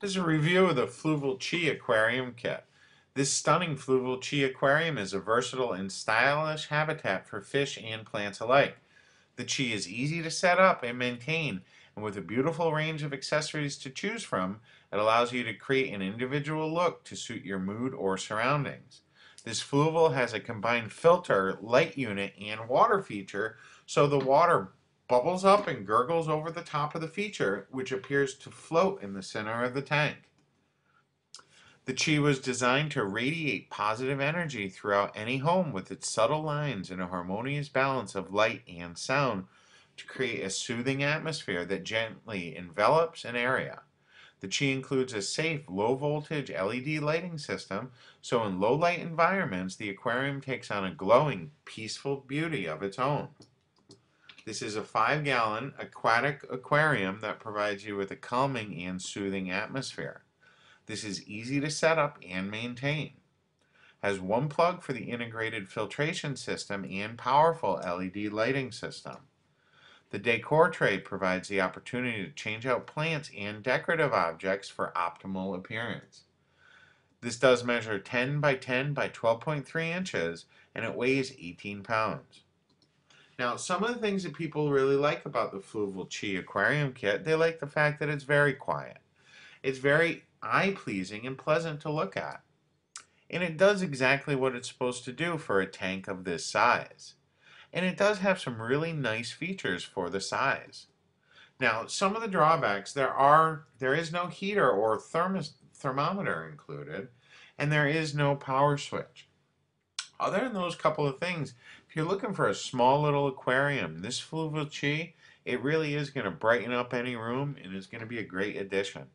This is a review of the Fluval Chi Aquarium Kit. This stunning Fluval Chi Aquarium is a versatile and stylish habitat for fish and plants alike. The Chi is easy to set up and maintain, and with a beautiful range of accessories to choose from, it allows you to create an individual look to suit your mood or surroundings. This Fluval has a combined filter, light unit, and water feature, so the water bubbles up and gurgles over the top of the feature, which appears to float in the center of the tank. The Chi was designed to radiate positive energy throughout any home with its subtle lines and a harmonious balance of light and sound to create a soothing atmosphere that gently envelops an area. The Chi includes a safe, low voltage LED lighting system, so in low light environments, the aquarium takes on a glowing, peaceful beauty of its own. This is a five gallon aquatic aquarium that provides you with a calming and soothing atmosphere. This is easy to set up and maintain. Has one plug for the integrated filtration system and powerful LED lighting system. The decor tray provides the opportunity to change out plants and decorative objects for optimal appearance. This does measure 10 by 10 by 12.3 inches and it weighs 18 pounds. Now, some of the things that people really like about the Fluval Chi Aquarium Kit, they like the fact that it's very quiet. It's very eye-pleasing and pleasant to look at. And it does exactly what it's supposed to do for a tank of this size. And it does have some really nice features for the size. Now, some of the drawbacks, there are there is no heater or thermos, thermometer included, and there is no power switch. Other than those couple of things, if you're looking for a small little aquarium, this Fluval Chi, it really is going to brighten up any room and is going to be a great addition.